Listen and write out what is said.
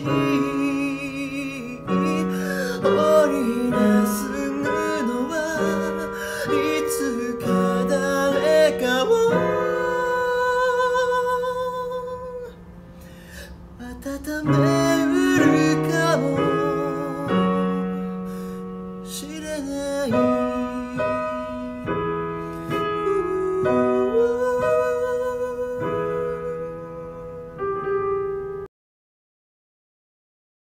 降りなすぐのはいつか誰かを温めうるかもしれない。